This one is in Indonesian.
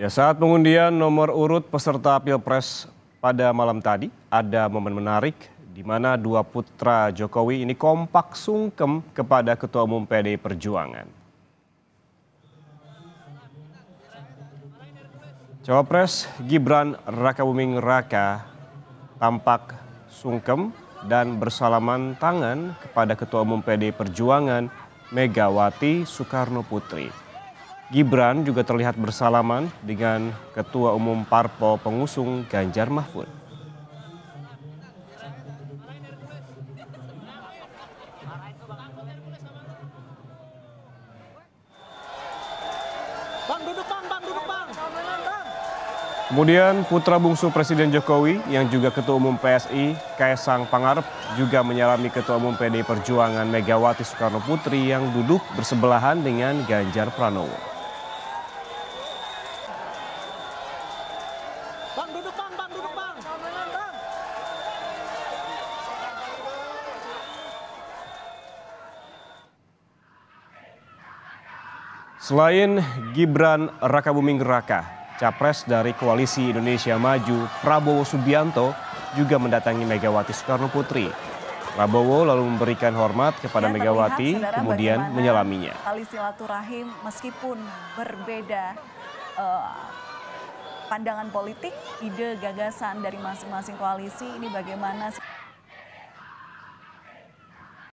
Ya, saat pengundian nomor urut peserta Pilpres pada malam tadi, ada momen menarik di mana dua putra Jokowi ini kompak sungkem kepada Ketua Umum PDI Perjuangan. Cawapres Gibran Raka Buming Raka tampak sungkem dan bersalaman tangan kepada Ketua Umum PDI Perjuangan Megawati Soekarno Putri. Gibran juga terlihat bersalaman dengan Ketua Umum Parpol pengusung Ganjar Mahfud. Bang duduk bang, bang duduk bang. Kemudian putra bungsu Presiden Jokowi yang juga Ketua Umum PSI Kaisang Pangarep juga menyalami Ketua Umum PDI Perjuangan Megawati Soekarno Putri yang duduk bersebelahan dengan Ganjar Pranowo. Bang duduk bang, bang duduk bang. Selain Gibran Rakabuming Raka, capres dari Koalisi Indonesia Maju Prabowo Subianto juga mendatangi Megawati Soekarno Putri. Prabowo lalu memberikan hormat kepada Ya, Megawati, terlihat, saudara, kemudian bagaimana menyalaminya. Tali silaturahim meskipun berbeda eh, pandangan politik, ide gagasan dari masing-masing koalisi ini bagaimana